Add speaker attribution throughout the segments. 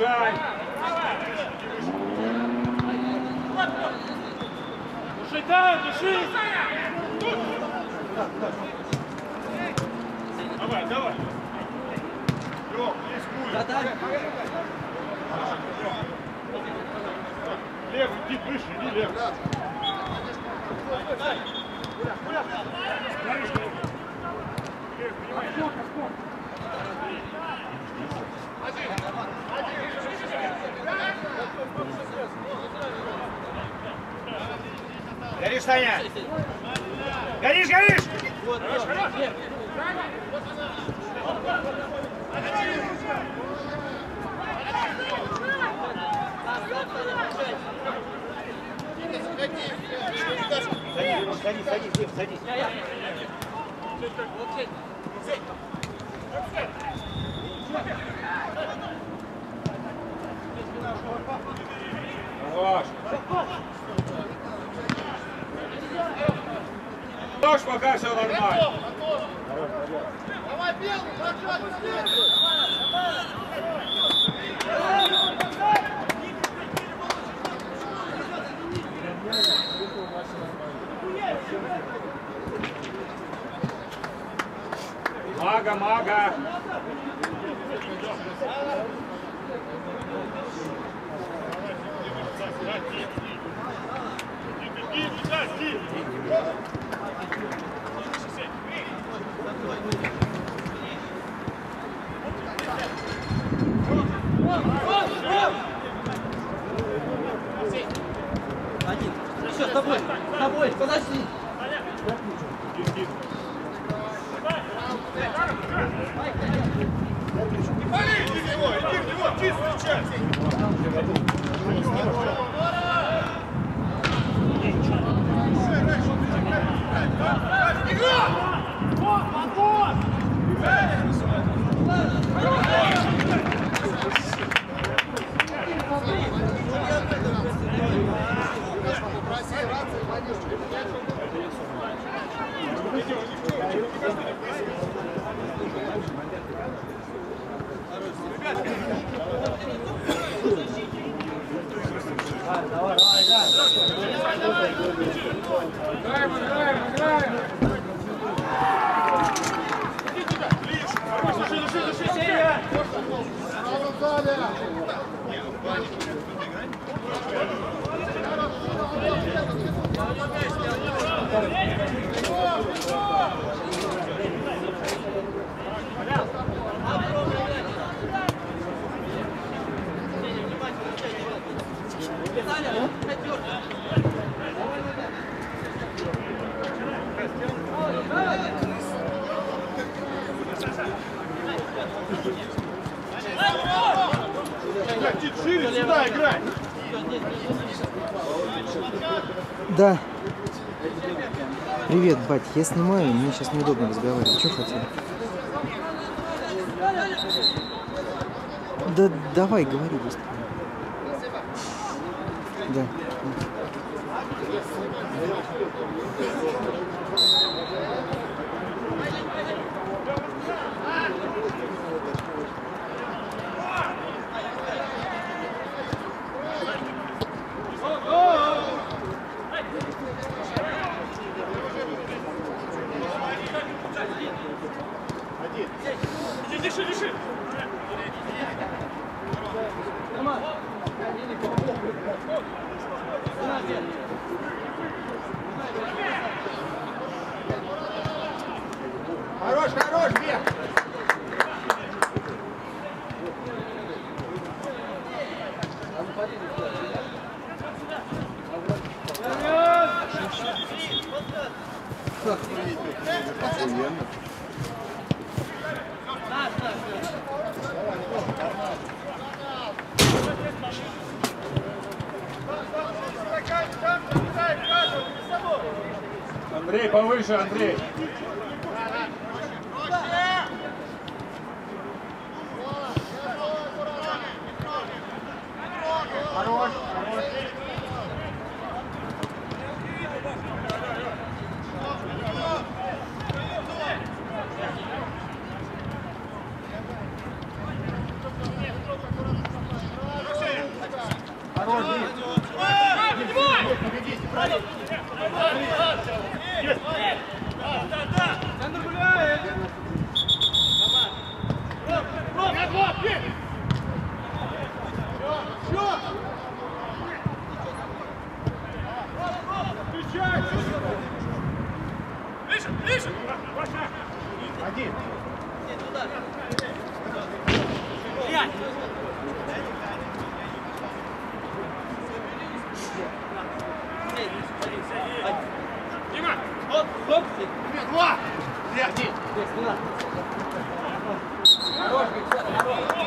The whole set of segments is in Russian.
Speaker 1: Сужай!
Speaker 2: Души там, души!
Speaker 1: Давай, давай! Лёг, рискуй! Лев, иди выше, иди, Лев! Горишь, Саня! Горишь, горишь! Садись, садись, садись, Лев, садись. Хорош. Хорош, пока все нормально.
Speaker 3: Давай, белый, поджать, быстрее!
Speaker 1: Мага, мага.
Speaker 4: Один. Все, с тобой. С тобой. Подожди.
Speaker 5: Бать. Я снимаю, мне сейчас неудобно разговаривать. Что хотел? Да давай, говори быстро. Да.
Speaker 6: Иди, дыши, дыши.
Speaker 1: Хорош, хорош, бег!
Speaker 4: Андрей, повыше, Андрей.
Speaker 1: Два. Один.
Speaker 2: Здесь. Хорош, Виктор, хорош.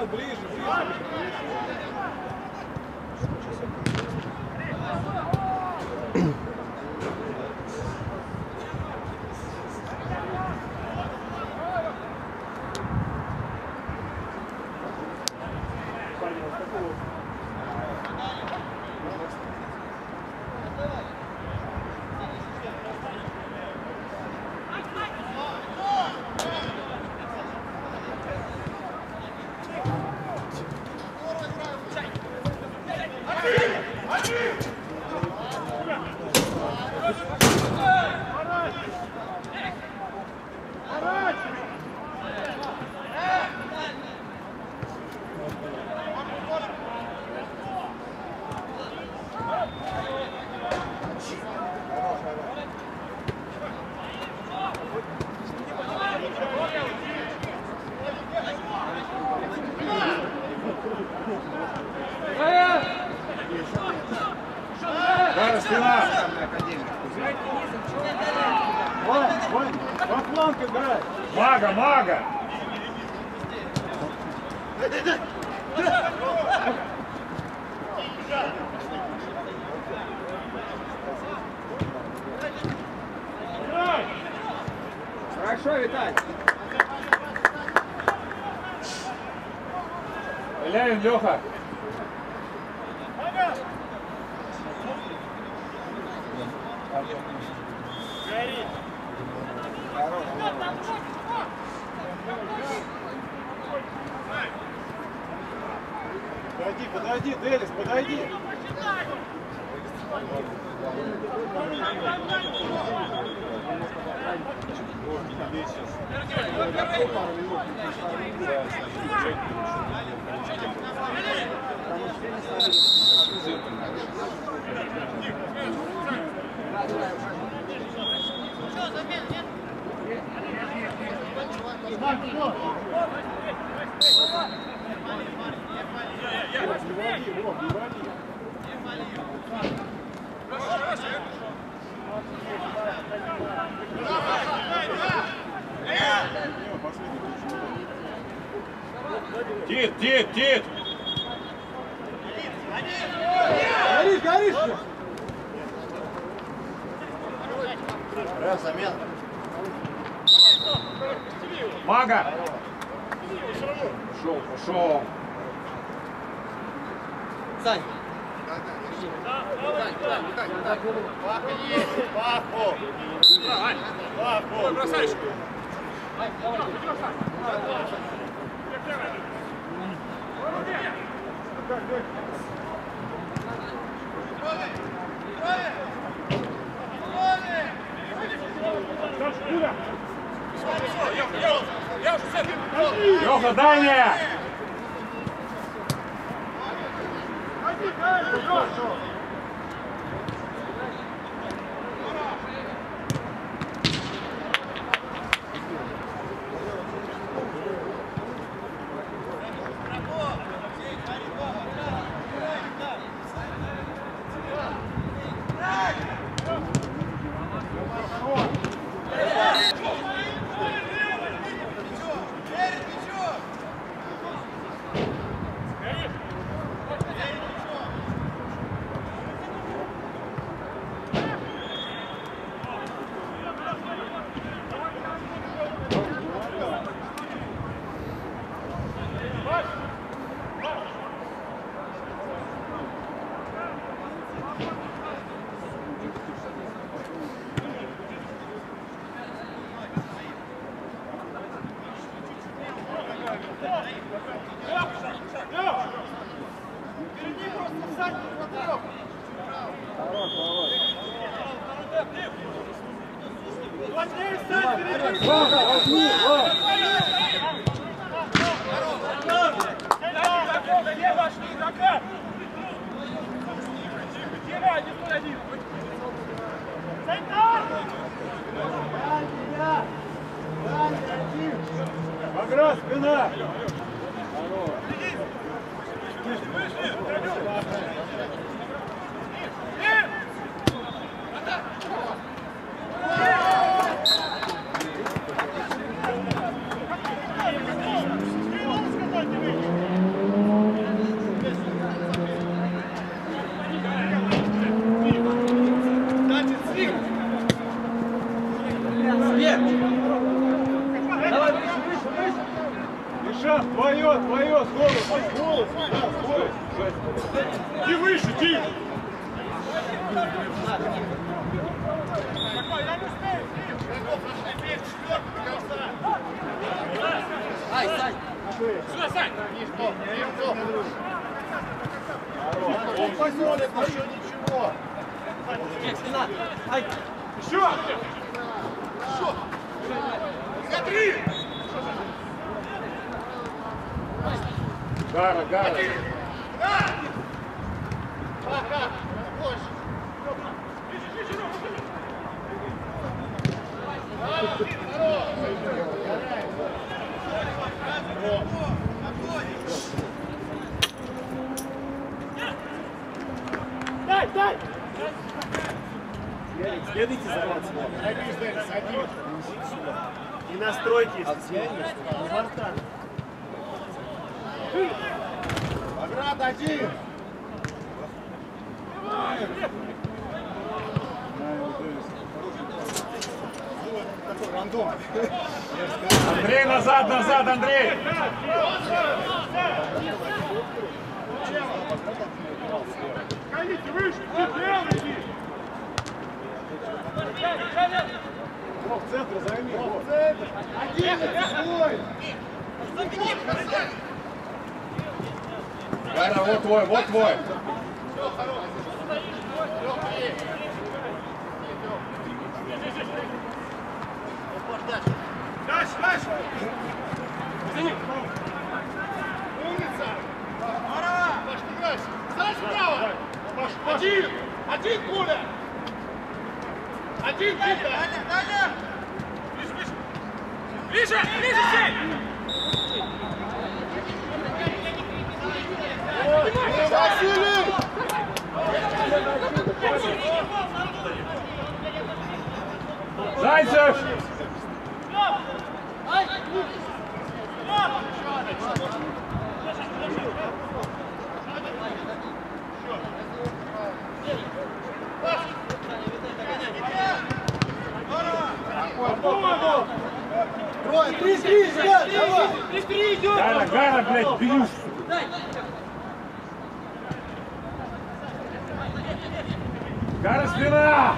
Speaker 4: Квадрат ближе, ближе.
Speaker 2: Давай, давай! Тит, Тит, Тит!
Speaker 4: Горишь, горишь!
Speaker 7: Рэп, замена.
Speaker 2: Мага! Пошел, пошел.
Speaker 4: Сань,
Speaker 7: Паха есть, Паху. Паху.
Speaker 1: Бросаешь. Я уже центр.
Speaker 2: Леха, дальняя! Багра, Гара, Гара. Дай, дай!
Speaker 1: Следуйте за 20
Speaker 3: Садись, Дэн, садись.
Speaker 1: И настройки, связаны, Спартан.
Speaker 3: Баграт один.
Speaker 1: Андрей, назад, назад, Андрей!
Speaker 2: Ходите выше, левый иди.
Speaker 1: В центр займи.
Speaker 3: В центр. Один, свой.
Speaker 1: Гайна, вот твой, вот твой.
Speaker 2: Дальше, дальше.
Speaker 3: Умница. Паш, ты играешь. Сзади справа. Один. Один, Куля. Один, Витя.
Speaker 2: Ближе, ближе. Ближе, ближе, сей.
Speaker 1: Зайцев!
Speaker 3: Трое, три, три, ребят, давай.
Speaker 1: Гайна, Гайна, блядь, бьюсь. Гайна, спина!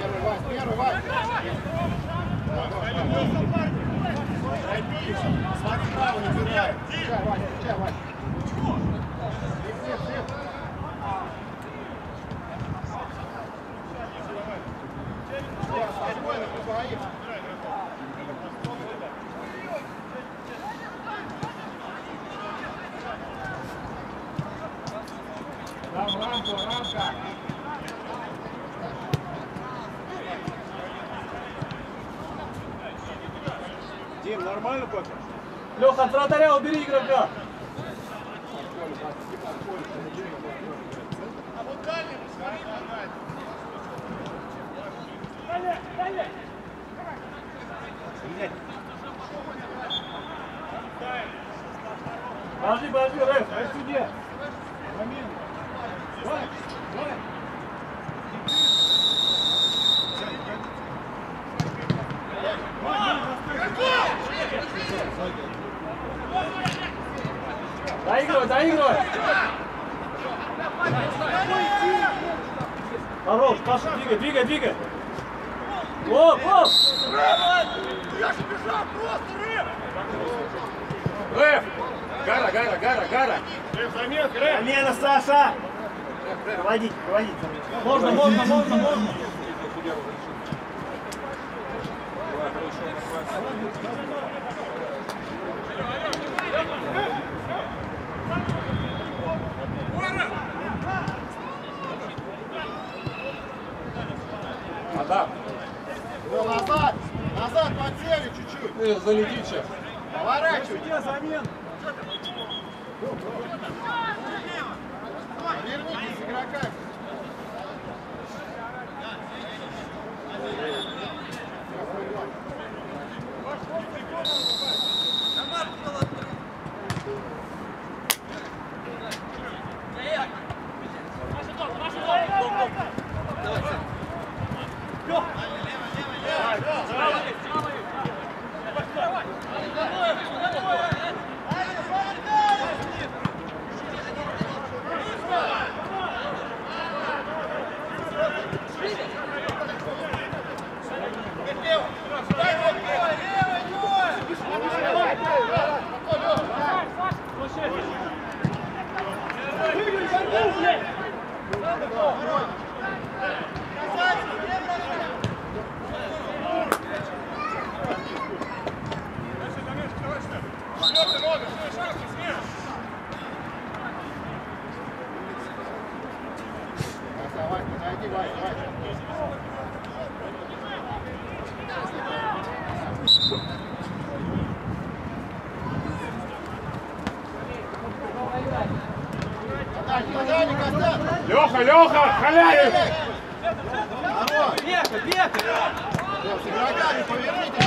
Speaker 3: Первый, Вась, первый, Вась. Смотри, право не бегай. Встречай, Вась, встречай, Вась. Слеп, слеп, слеп. Всё, Спокойно, поговорим.
Speaker 1: Там рамку, рамка. Дим, нормально пока?
Speaker 4: Леха, от вратаря убери игрока. Подожди, подожди, Рэф.
Speaker 1: Дай сюда. Момент. Давай, давай.
Speaker 4: Доигрывай, доигрывай. Хорош, Паша, двигай, двигай, двигай. Оп, оп.
Speaker 1: Рэф! Гара, Гара, Гара, Гара!
Speaker 2: Заметка, Рэп.
Speaker 1: Замена, Саша! Проводить, проводить.
Speaker 4: Можно, можно, можно, можно.
Speaker 1: Адам,
Speaker 3: Ну, назад. Назад, потери чуть-чуть.
Speaker 1: залети сейчас.
Speaker 3: Поворачивай.
Speaker 1: Где Леха, халявит!
Speaker 4: Бега, бега!
Speaker 3: Все, с игроками повернитесь.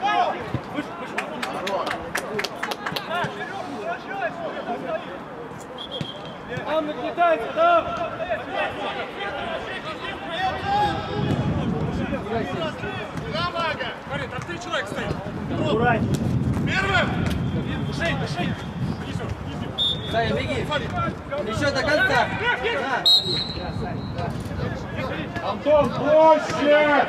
Speaker 3: Хорош.
Speaker 1: Он нагнетается, да?
Speaker 2: Смотри, там три человека стоит.
Speaker 1: Аккуратней.
Speaker 2: Первым!
Speaker 1: Дыши, дыши.
Speaker 4: Саня, беги! Еще до конца! Да.
Speaker 1: Антон, проще!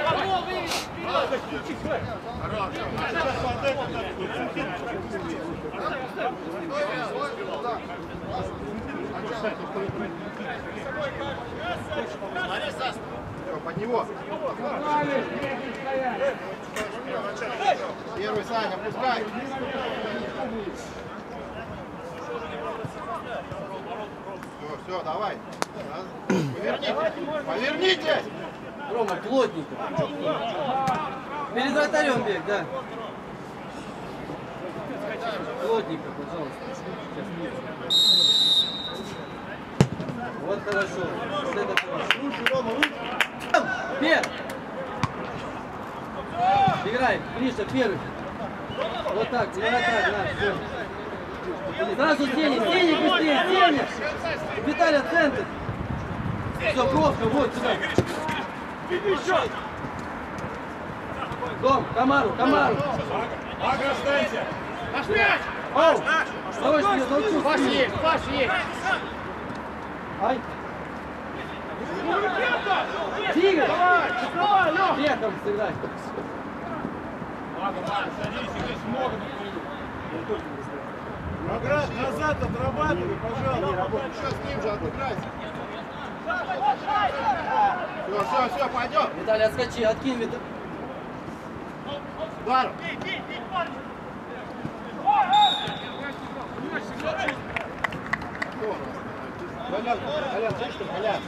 Speaker 3: Все, под него. Первый, Саня, пускай. Все, все, давай. Повернитесь. Повернитесь.
Speaker 4: Рома, плотненько. Перед вратарем бег, да. Плотненько, пожалуйста. Вот хорошо. Вот это хорошо.
Speaker 3: Лучше, Рома, лучше.
Speaker 4: Бег! Играй, Гриша, первый. Вот так, вот так, да. Сразу Сеня, Сеня быстрее, Сеня! Виталя, центр! Все, бровка, вот сюда. Дом, Камару, Камару.
Speaker 1: Ага, останься.
Speaker 2: Наш мяч!
Speaker 4: Оу! Давай, я толчу.
Speaker 2: Паш есть, Паш есть!
Speaker 4: Ай! Тигр! Вехом сыграй.
Speaker 1: Программ назад отрабатывай, пожалуйста.
Speaker 3: Еще с ним же отыграйся. Все, все, все, пойдем.
Speaker 4: Виталий, отскочи, откинь Виталий.
Speaker 3: Удар. Колян, Колян, слышишь Колян?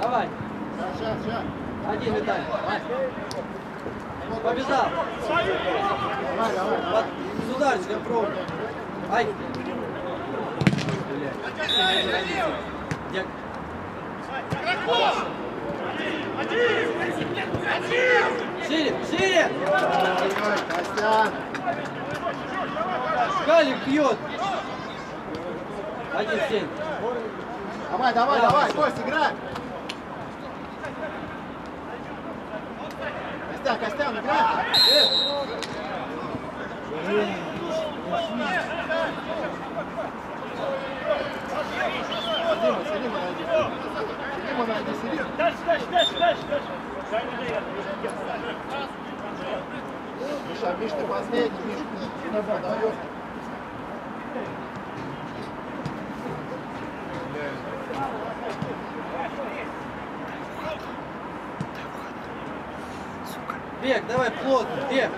Speaker 4: Давай.
Speaker 3: Сейчас, сейчас.
Speaker 4: Один Виталий. Побежал.
Speaker 3: Давай, давай, давай.
Speaker 4: Вот, с ударчиком пробуй. Ай. Блядь. Шире, шире! Галик бьет. Один семь.
Speaker 3: Давай, давай, давай, Кость, играй. Костян, Костян, играй. Селима найди. Селима.
Speaker 1: Дальше, дальше, дальше, дальше, дальше.
Speaker 3: Миша, Миш, ты последний, Миш. Не подаешь.
Speaker 4: Бег, давай плотно, бег.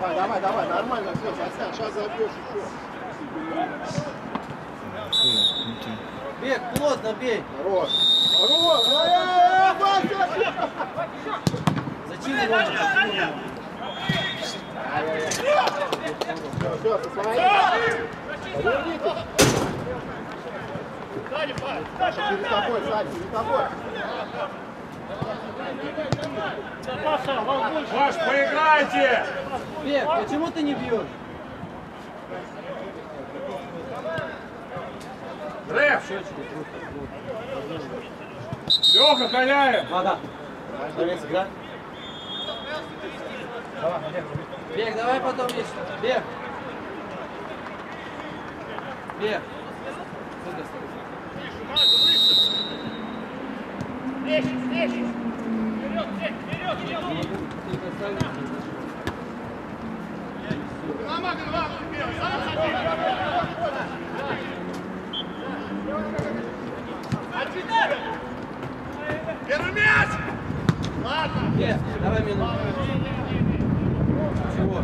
Speaker 3: Давай, давай, давай, нормально все, Костян, сейчас забьешь еще.
Speaker 4: Бег, плотно бей.
Speaker 3: Хорош. Хорош.
Speaker 4: Зачем его?
Speaker 3: Все, все, со своим. Повернитесь. Саша, перед тобой, Саша, перед тобой.
Speaker 1: Паш, поиграйте!
Speaker 4: Бег, почему ты не бьешь?
Speaker 1: Рэп! Леха халяет!
Speaker 4: Вода. Бег, давай потом лишь. Бег. Бег. Только ставь.
Speaker 2: Первый мяч! Ладно!
Speaker 4: Бег, давай минуту. Чего?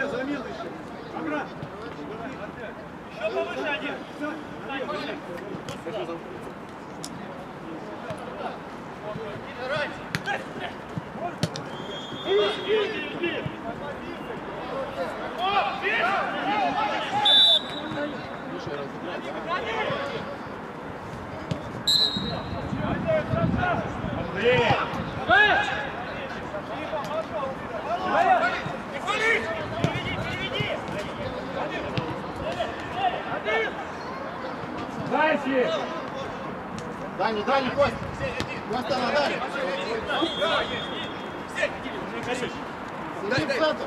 Speaker 1: Где замена
Speaker 2: еще? Обратно. Еще повыше один.
Speaker 1: Встань, повыше. Yeah. Алексей!
Speaker 2: Дальний, дальний, Кость! Кость, она дальний! Сиди в центр!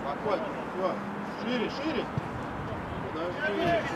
Speaker 2: Спокойно, все, шире, шире. Подожди.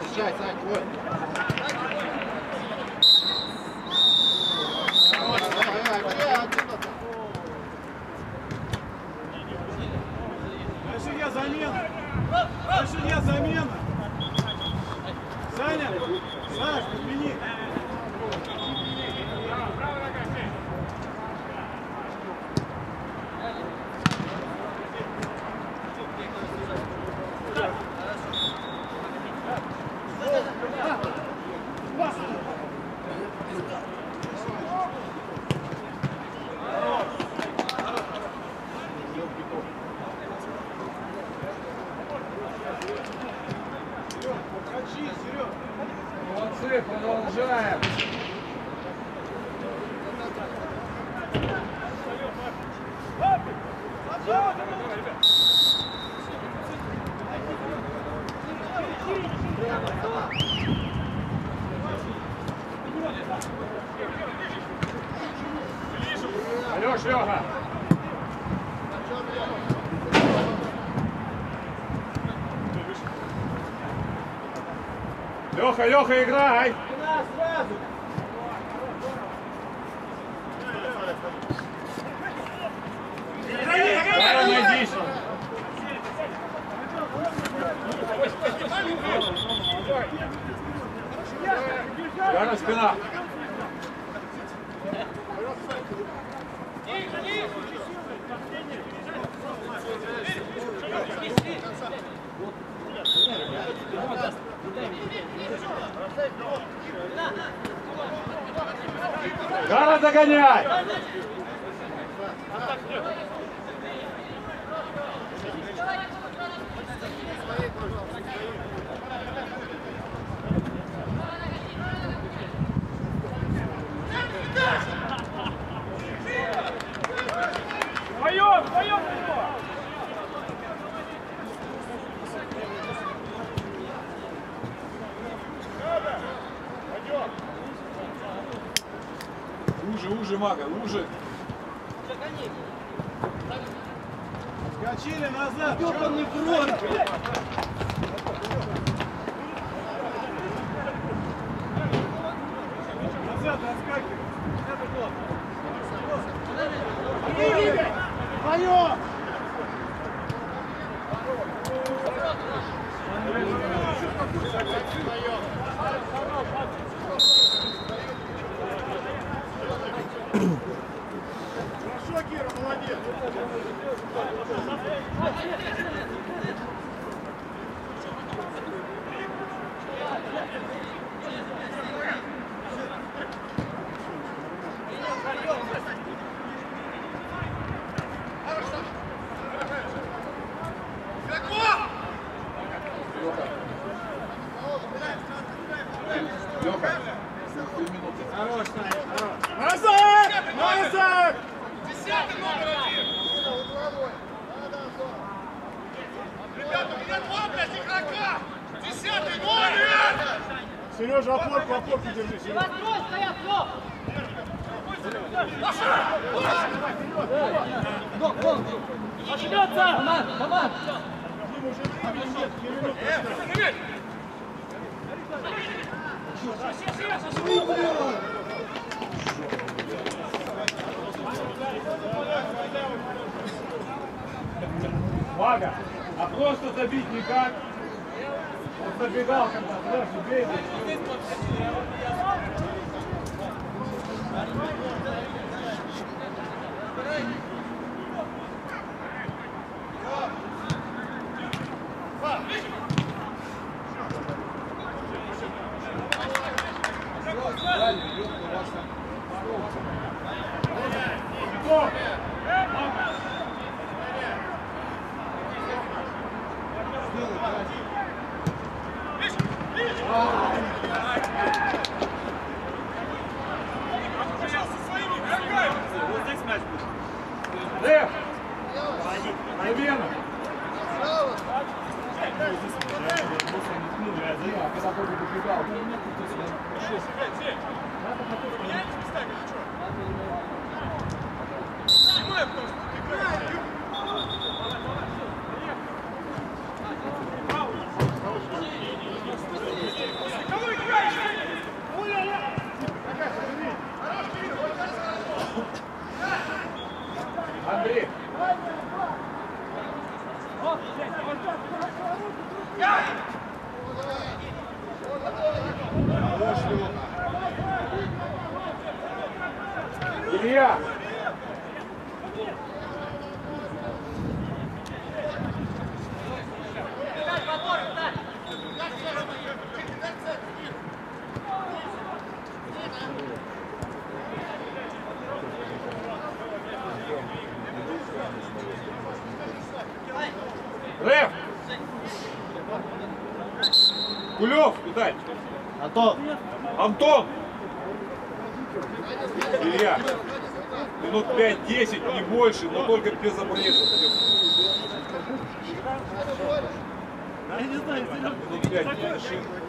Speaker 2: Встречай, Сань, вот.
Speaker 1: Леха, играй! Гара, спина! Гара, догоняй!
Speaker 8: Вдвоем,
Speaker 1: Уже, уже, мага, уже!
Speaker 2: Скочили назад.
Speaker 4: Ёбаный в рот.
Speaker 2: Назад отскакивай.
Speaker 4: Твое!
Speaker 2: Хорошо, Кира, молодец.
Speaker 1: Леха,
Speaker 2: Хорош, Саня, хорош. Назад! Назад!
Speaker 3: Десятый номер один! Ребята, у меня два, блядь, игрока! Десятый номер!
Speaker 2: Сережа, опорку, опорку держи, Сережа.
Speaker 4: Док, вон! Команд, команд!
Speaker 1: Мага, а просто забить никак. Он забегал когда, подожди, бей. Готов? Жигулев, Виталь.
Speaker 2: Антон.
Speaker 1: Антон. Илья. Минут 5-10, не больше, но только без обрезов. Минут 5-10.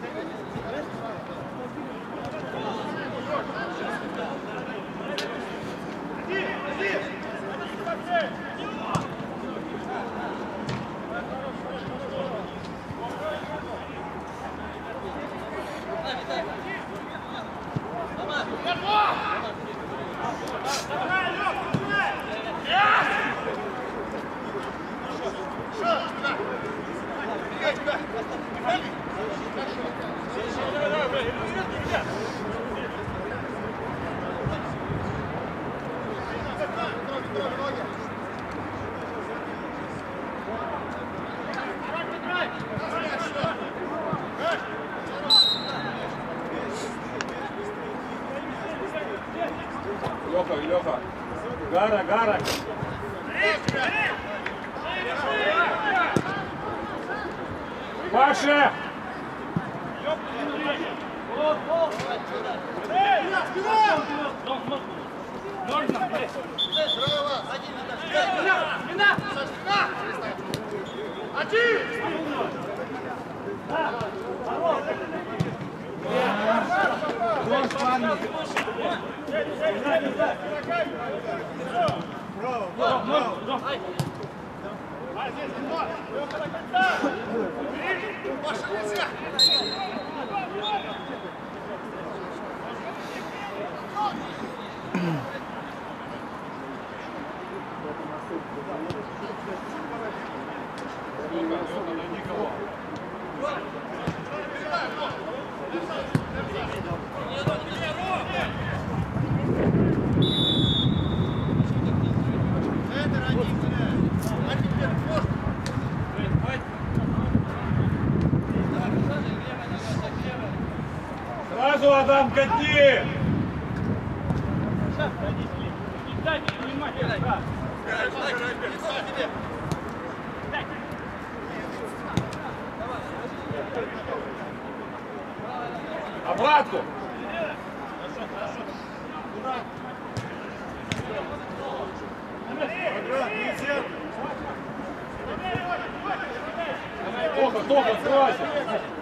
Speaker 1: Никого. там катни! Обратку! Тоха, Тоха, срывайся!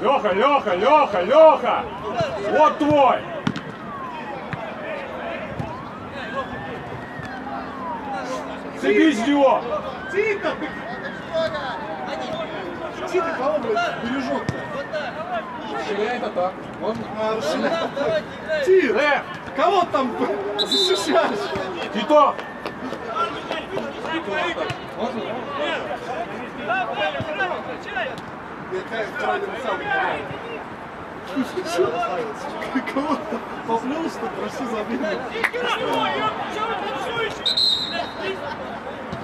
Speaker 1: Леха, Леха, Леха, Леха! Вот твой! Цепись в него!
Speaker 2: Тихо! Тихо, кого?
Speaker 9: Расширяй это так. Можно?
Speaker 2: А, расширяй. Тихо!
Speaker 1: Э,
Speaker 2: Кого там защищаешь?
Speaker 1: Титов!
Speaker 9: Можно?
Speaker 2: Какая второй сам Кого-то поплыл, что проси забить.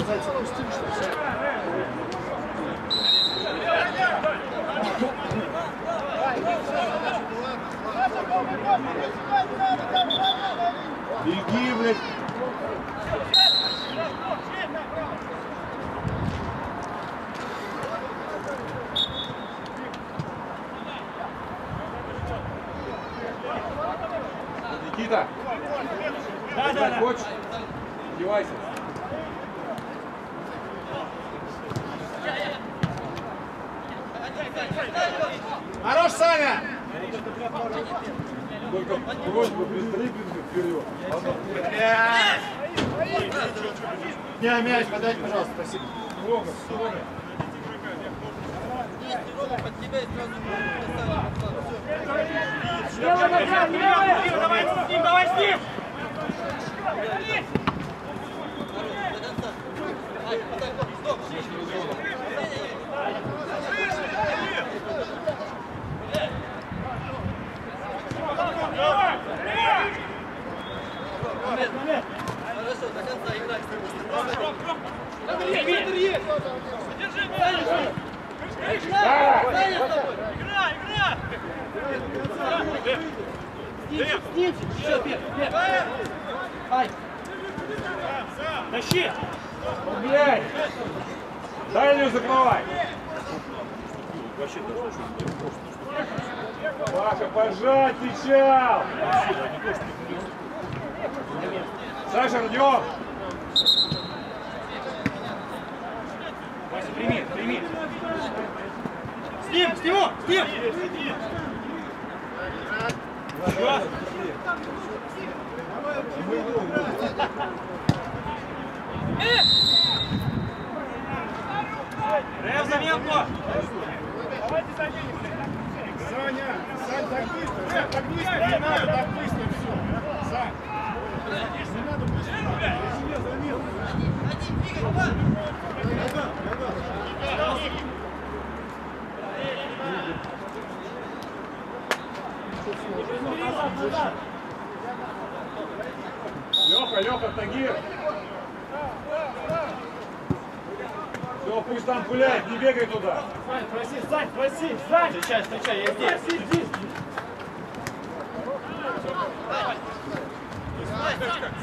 Speaker 2: Зайца пустили, что все.
Speaker 1: Беги, блядь! Никита! Да, да, да. Хочешь? Одевайся.
Speaker 2: Хорош, Саня!
Speaker 1: Только просьба быстрее вперед.
Speaker 2: Не, мяч, подайте, пожалуйста, спасибо.
Speaker 1: Строго, строго.
Speaker 4: Левая нога, левая! Давай с ним, давай с ним!
Speaker 9: Хорошо, до конца играй.
Speaker 4: Центр есть! Держи, Тащи!
Speaker 1: Блядь! Дальнюю закрывай! Паша, пожать, кричал! Саша, Родион!
Speaker 4: прими, прими. С ним, с него, с ним. Рев заменку. Давайте заменим.
Speaker 1: Саня,
Speaker 2: Сань, так быстро. Рев, так быстро. Не надо, так быстро все. Сань. Не надо быстро. Один, один, двигай. Да, да, да.
Speaker 1: Леха, Леха, Тагир. Все, пусть там гуляет, не бегай туда.
Speaker 2: Сань, проси, Сань, проси, Сань. Встречай, встречай, я здесь. Проси, здесь.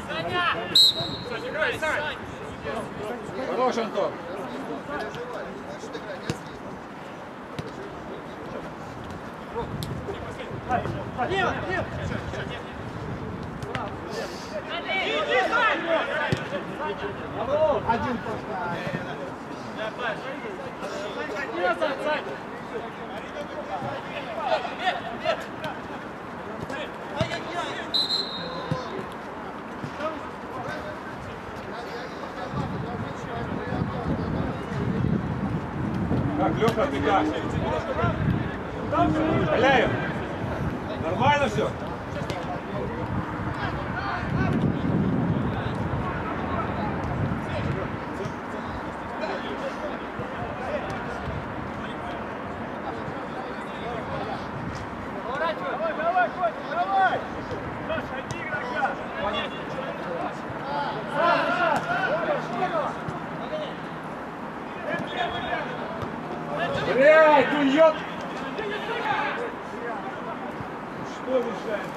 Speaker 2: Саня! Саня, играй, Сань!
Speaker 1: Хорош, Антон! Как, Леха, ты как? Нормально все?
Speaker 2: Давай, Котя, давай! Саша, иди игрока!
Speaker 1: Блядь, ну ёп! Что мешает?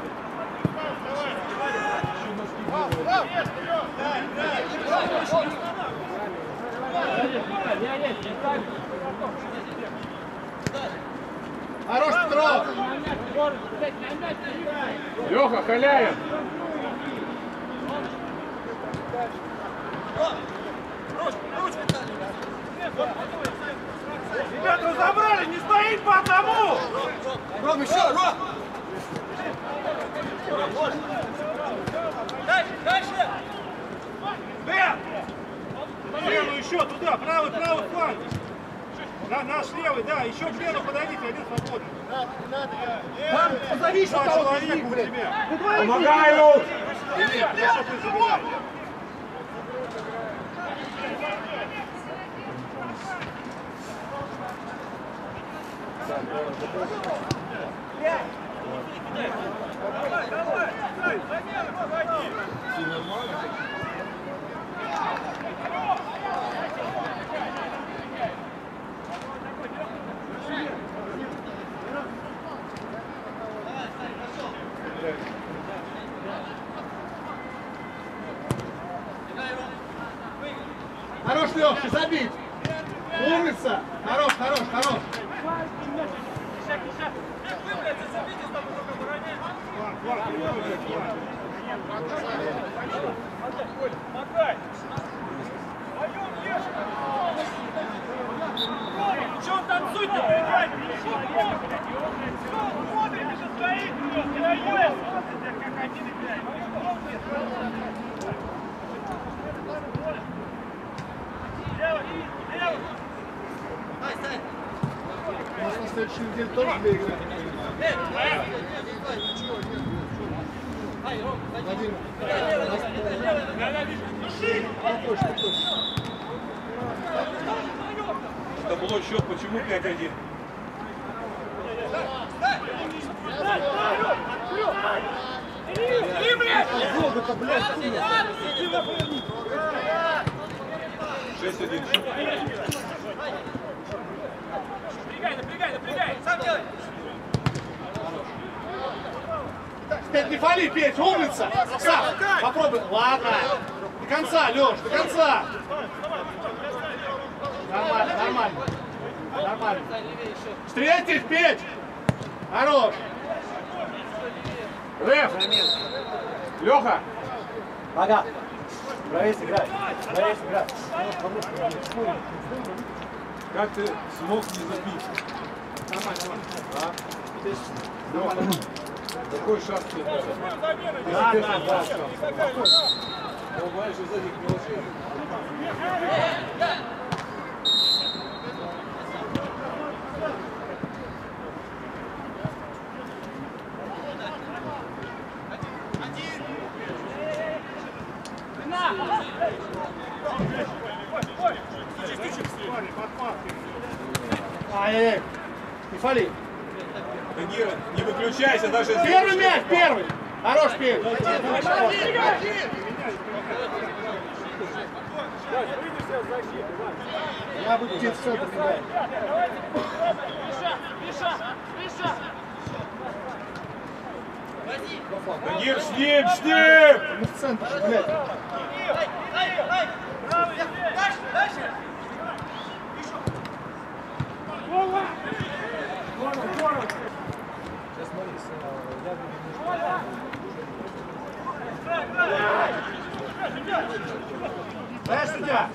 Speaker 1: Еще носки делают.
Speaker 4: Хорош, Петров!
Speaker 1: Леха, Халяев!
Speaker 2: Ребята, разобрали, не стоит по одному!
Speaker 10: Ром, еще, Ром!
Speaker 2: Дэн! Лену еще туда, правый, правый фланг! На, наш левый, да, еще к Лену подойдите, один свободный.
Speaker 10: Там позови еще
Speaker 2: Два
Speaker 10: кого-то из
Speaker 2: человека
Speaker 10: них,
Speaker 2: у
Speaker 10: блядь.
Speaker 2: тебя.
Speaker 1: Помогаю!
Speaker 2: Илья, хорошо ты забирай.
Speaker 4: Хорош, Don't make
Speaker 1: it. Леха!
Speaker 10: Ага. Бровец играй. Бровец играй.
Speaker 1: Как ты смог не забить? А? Леха, какой шаг ты дал? Ты
Speaker 2: Да,
Speaker 1: себе
Speaker 2: да,
Speaker 1: создал
Speaker 2: да.
Speaker 1: шаг. Он, знаешь, из этих мелочей.
Speaker 4: Ай, не фали.
Speaker 1: Тагир, не выключайся даже если...
Speaker 4: Первый мяч, первый. Хорош первый. Я буду где-то все это
Speaker 1: Тагир, с ним, с ним!
Speaker 4: Мы в центре, же, блядь.
Speaker 2: Дай судья!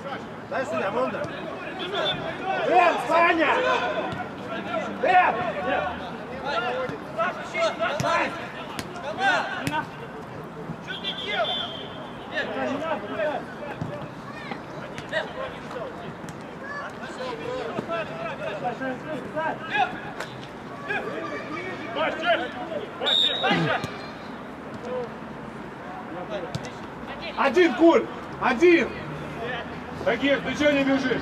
Speaker 2: Дай судья, Монда! Дэн, Саня! Дэн!
Speaker 4: Один куль. Один.
Speaker 1: Тагир, ты что не бежишь?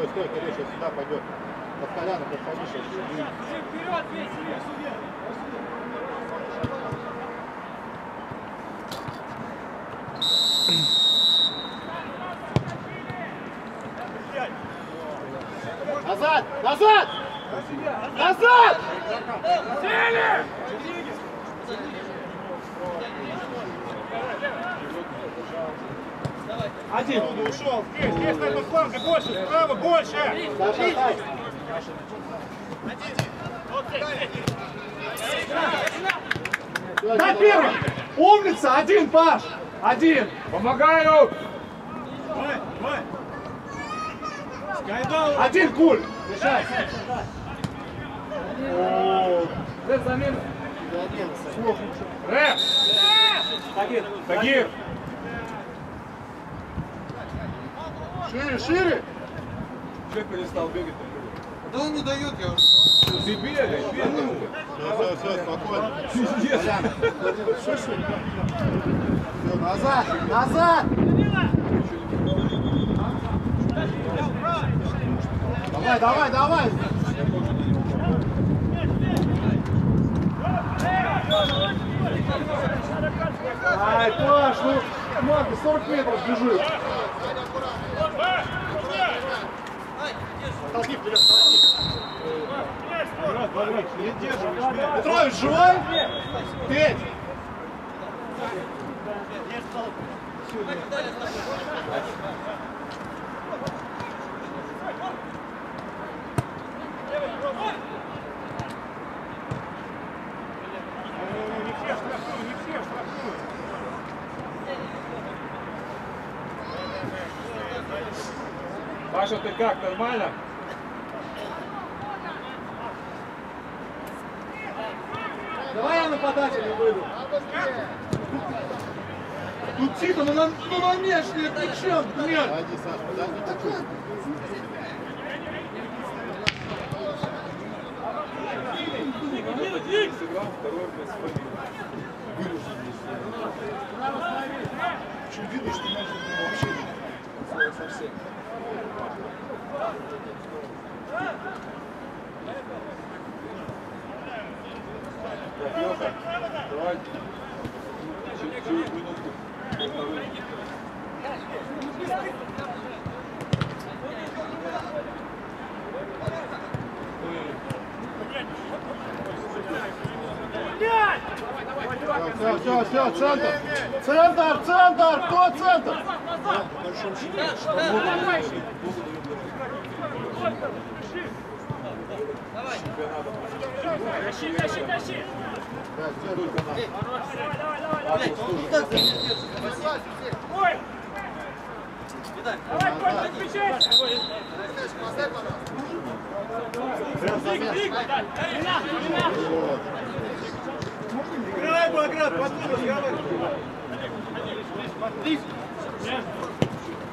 Speaker 11: Стой, стой, Кирилл, сейчас сюда пойдет. Под коляну подходи сейчас.
Speaker 12: Вперед, весь
Speaker 4: Назад! Назад! Назад!
Speaker 2: Один. Ушел. Здесь, здесь на этом фланге больше, справа больше.
Speaker 4: Дай первый! Умница! Один, Паш! Один!
Speaker 1: Помогаю!
Speaker 4: Один куль! Решай!
Speaker 1: Рэп! Тагир!
Speaker 4: Шире, шире!
Speaker 1: Человек перестал бегать.
Speaker 13: Да он не дает, я уже.
Speaker 1: Ты бегай, бегай.
Speaker 11: Все, все, все, спокойно.
Speaker 1: Пиздец.
Speaker 4: Всё, назад! Назад! Давай, давай, давай! Ай, Паш, ну, команда 40 метров бежит. Толкни вперед, толкни. Петрович, живой? Петь!
Speaker 1: Паша, ты как, нормально?
Speaker 4: Давай я на подачу не выйду. Ну Тита, ну на, ну на внешнее ты чем, блядь?
Speaker 11: Подойди, Саш, подойди чуть-чуть.
Speaker 1: Сыграл второй без.
Speaker 4: Что видно, что мяч вообще совсем.
Speaker 1: Так, Леха, давай. Чуть-чуть минутку.
Speaker 4: Все, все, все, центр. Центр, центр, кто центр?
Speaker 1: Тащи, тащи, тащи.
Speaker 14: Блядь, он тут так держится. Спасибо.
Speaker 1: Ой,
Speaker 14: Виталь,
Speaker 1: давай, Коля, отвечайся.
Speaker 4: Поставь, пожалуйста.
Speaker 1: Крик, крик. Не надо, не надо.
Speaker 2: Играй, Баграт, потом разговаривай.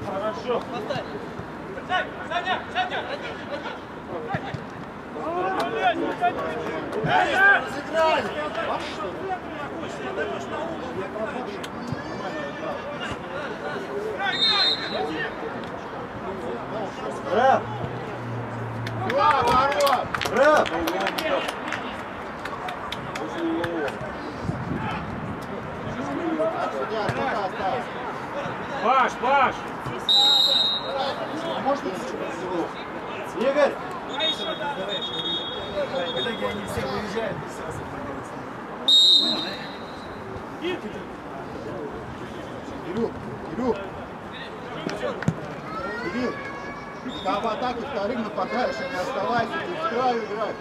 Speaker 1: Хорошо.
Speaker 14: поставь.
Speaker 1: Саня, Саня.
Speaker 2: Разыграли. Рэп,
Speaker 4: Два, ворот.
Speaker 2: рэп.
Speaker 4: Судья, сколько осталось?
Speaker 1: Паш, Паш.
Speaker 2: Можно Игорь.
Speaker 4: Кирюк, Кирюк. Кирилл, когда в атаке вторым нападаешь, не оставайся, ты в краю играй.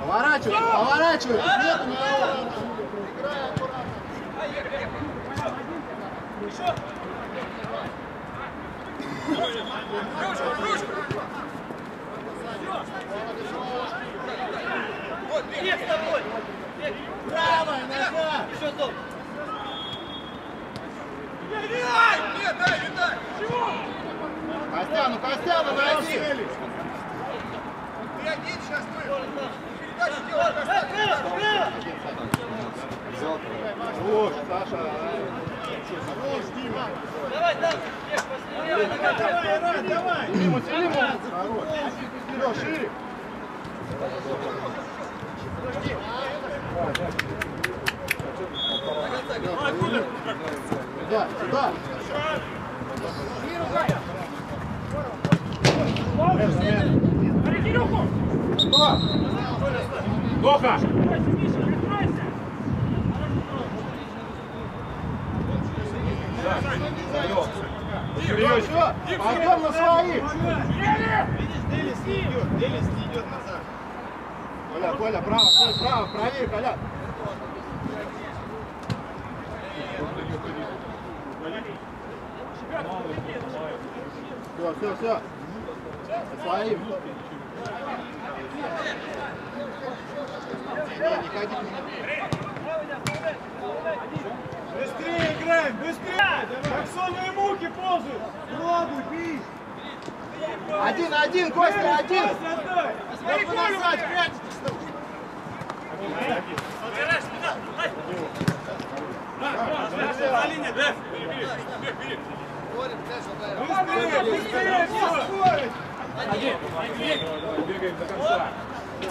Speaker 4: Поворачивай, поворачивай, нет никого.
Speaker 14: Правая нога. Еще топ.
Speaker 4: Костяну, Костяну найди! Вот, Саша. Хорош, Дима.
Speaker 14: Давай, давай.
Speaker 2: Давай, давай, давай.
Speaker 4: Дима, тяни, Хорош. Вперед, шире. Сюда, сюда.
Speaker 1: Смотри, Кирюху.
Speaker 4: Сюда.
Speaker 1: Доха.
Speaker 4: Все, все. Пойдем на своих.
Speaker 2: Делис не идет, Делис не идет назад.
Speaker 4: Коля, Коля, право, Коля, право, правее, Коля. Все, все, все. Своим. Не, не ходи к нему.
Speaker 2: Быстрее играем, быстрее! Как сонные муки ползают! Пробуй, бей!
Speaker 4: Один, один, Костя, один! Смотри, назад, прячетесь!
Speaker 2: Быстрее, быстрее, все, скорость!
Speaker 15: Бегаем до конца.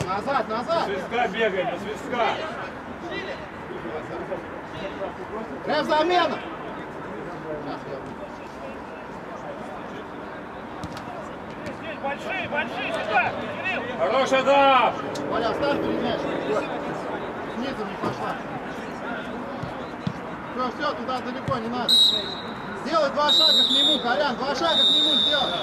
Speaker 4: Назад, назад!
Speaker 15: Свистка бегаем, до свистка.
Speaker 4: Рэп замена!
Speaker 1: Здесь большие, большие, сюда. Кирилл.
Speaker 15: Хорош, Адам!
Speaker 4: Коля, встань перед мяч. Снизу не пошла. Все, все, туда далеко не надо. Сделай два шага к нему, Колян, два шага к нему сделай.